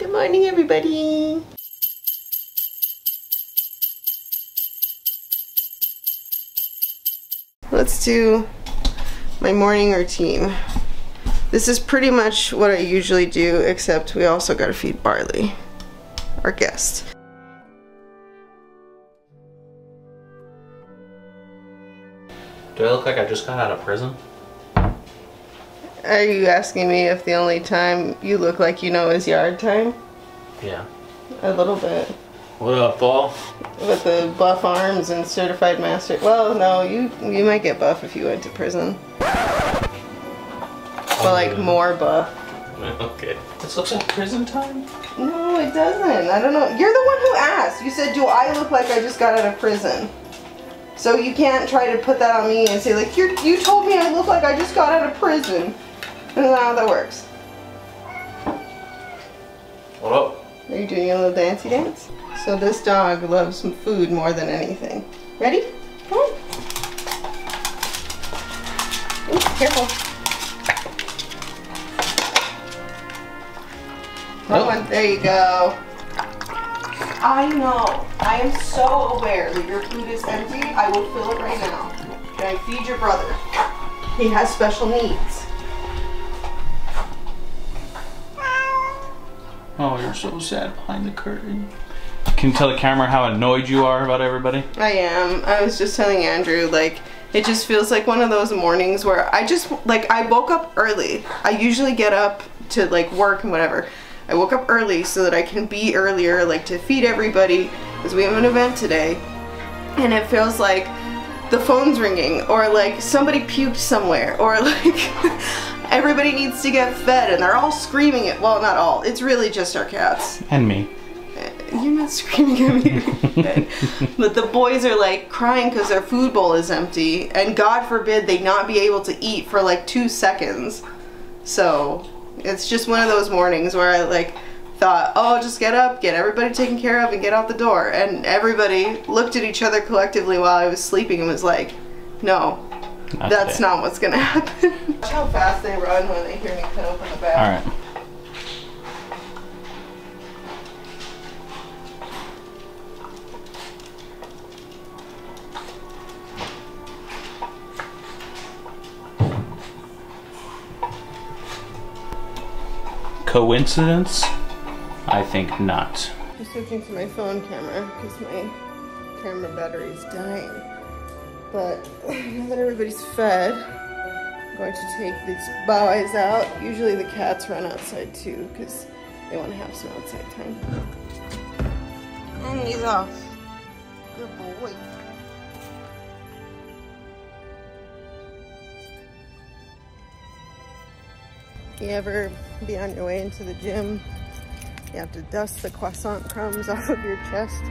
Good morning, everybody. Let's do my morning routine. This is pretty much what I usually do, except we also gotta feed Barley, our guest. Do I look like I just got out of prison? Are you asking me if the only time you look like you know is yard time? Yeah. A little bit. What up, Paul? With the buff arms and certified master. Well, no, you you might get buff if you went to prison. But oh, like more buff. Okay. This looks like prison time? No, it doesn't. I don't know. You're the one who asked. You said, "Do I look like I just got out of prison?" So you can't try to put that on me and say like, "You you told me I look like I just got out of prison." That's not how that works. What up? Are you doing a little dancey dance? So this dog loves some food more than anything. Ready? Come on. Ooh, careful. Come on, there you go. I know. I am so aware that your food is empty. I will fill it right now. Can I feed your brother? He has special needs. Oh, you're so sad behind the curtain. Can you tell the camera how annoyed you are about everybody? I am. I was just telling Andrew, like, it just feels like one of those mornings where I just, like, I woke up early. I usually get up to, like, work and whatever. I woke up early so that I can be earlier, like, to feed everybody, because we have an event today. And it feels like the phone's ringing, or, like, somebody puked somewhere, or, like, everybody needs to get fed, and they're all screaming it. Well, not all. It's really just our cats. And me. Uh, you're not screaming at me. but the boys are like crying because their food bowl is empty, and God forbid they not be able to eat for like two seconds. So it's just one of those mornings where I like thought, oh, just get up, get everybody taken care of, and get out the door. And everybody looked at each other collectively while I was sleeping and was like, no, that's it. not what's gonna happen. Watch how fast they run when they hear me cut open the bag. Alright. Coincidence? I think not. I'm switching to my phone camera because my camera battery is dying. But now that everybody's fed, I'm going to take these boys out. Usually the cats run outside too because they want to have some outside time. And he's off. Good boy. You ever be on your way into the gym you have to dust the croissant crumbs off of your chest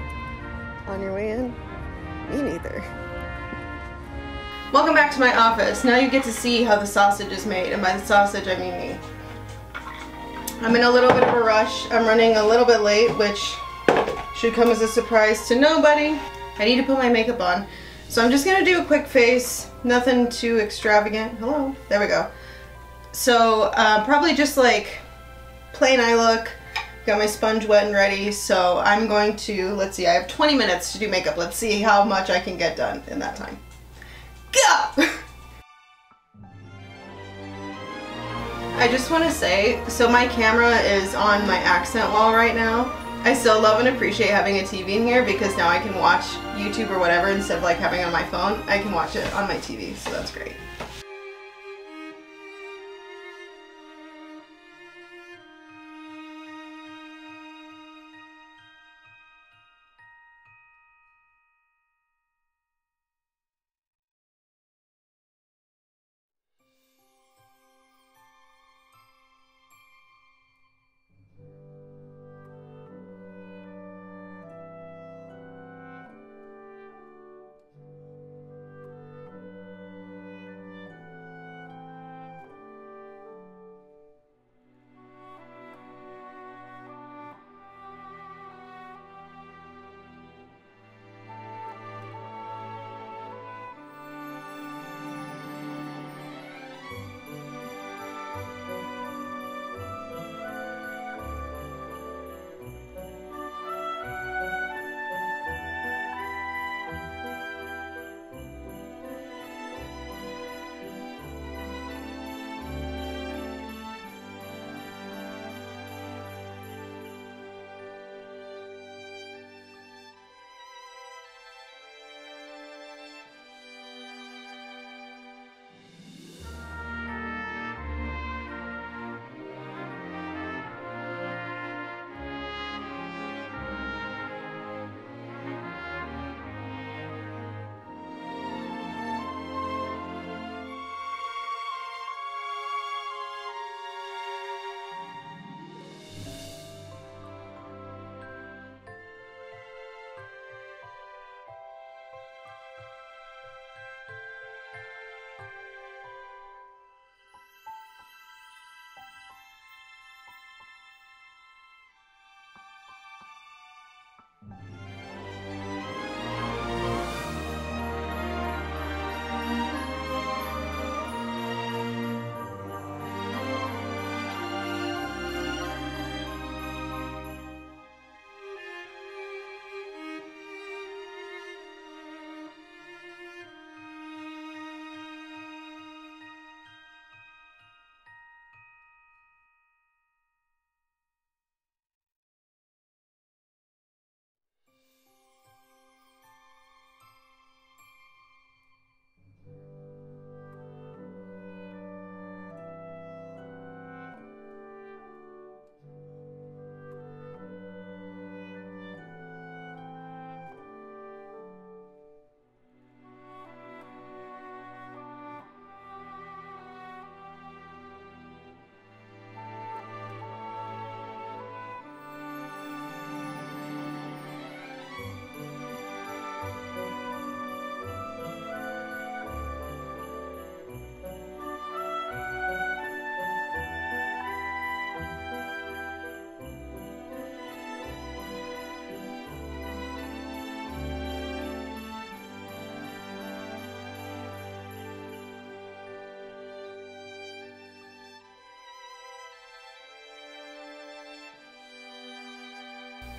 on your way in? Me neither. Welcome back to my office. Now you get to see how the sausage is made, and by the sausage I mean me. I'm in a little bit of a rush. I'm running a little bit late, which should come as a surprise to nobody. I need to put my makeup on. So I'm just gonna do a quick face, nothing too extravagant. Hello, there we go. So uh, probably just like plain eye look, Got my sponge wet and ready, so I'm going to, let's see, I have 20 minutes to do makeup. Let's see how much I can get done in that time. Go! I just want to say, so my camera is on my accent wall right now. I still love and appreciate having a TV in here because now I can watch YouTube or whatever instead of like having on my phone. I can watch it on my TV, so that's great.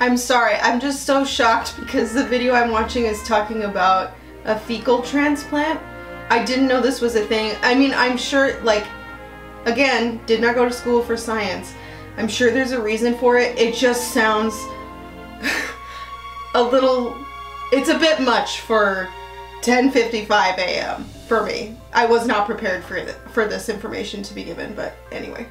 I'm sorry, I'm just so shocked because the video I'm watching is talking about a fecal transplant. I didn't know this was a thing. I mean, I'm sure, like, again, did not go to school for science. I'm sure there's a reason for it. It just sounds a little, it's a bit much for 10.55 a.m. for me. I was not prepared for, th for this information to be given, but anyway.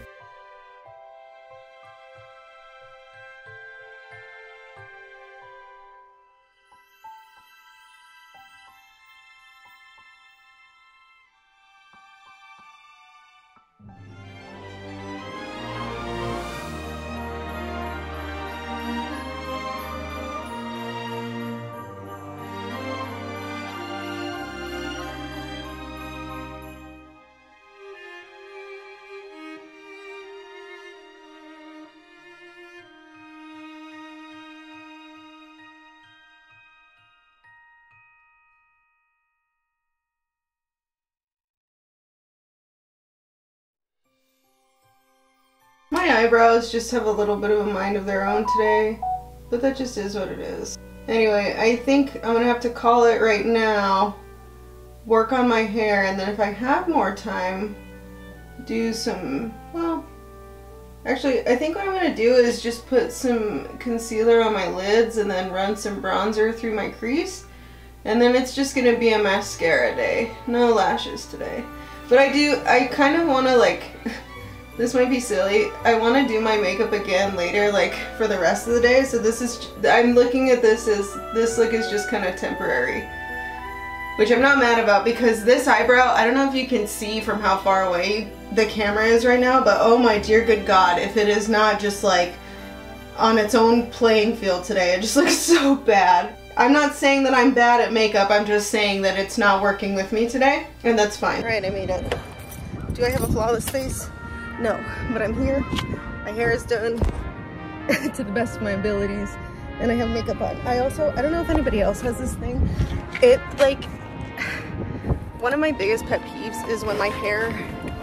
My eyebrows just have a little bit of a mind of their own today, but that just is what it is. Anyway, I think I'm gonna have to call it right now, work on my hair, and then if I have more time, do some, well, actually, I think what I'm gonna do is just put some concealer on my lids and then run some bronzer through my crease, and then it's just gonna be a mascara day. No lashes today. But I do, I kind of want to like, This might be silly. I want to do my makeup again later, like for the rest of the day. So this is, I'm looking at this as, this look is just kind of temporary. Which I'm not mad about because this eyebrow, I don't know if you can see from how far away the camera is right now, but oh my dear good god, if it is not just like on its own playing field today, it just looks so bad. I'm not saying that I'm bad at makeup, I'm just saying that it's not working with me today, and that's fine. Alright, I made it. Do I have a flawless face? No, but I'm here. My hair is done to the best of my abilities and I have makeup on. I also, I don't know if anybody else has this thing. It like, one of my biggest pet peeves is when my hair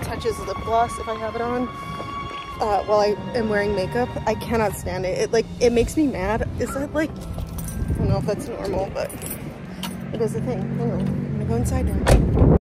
touches lip gloss if I have it on uh, while I am wearing makeup. I cannot stand it. It like, it makes me mad. Is that like, I don't know if that's normal, but it is a thing. Hang on, I'm gonna go inside now.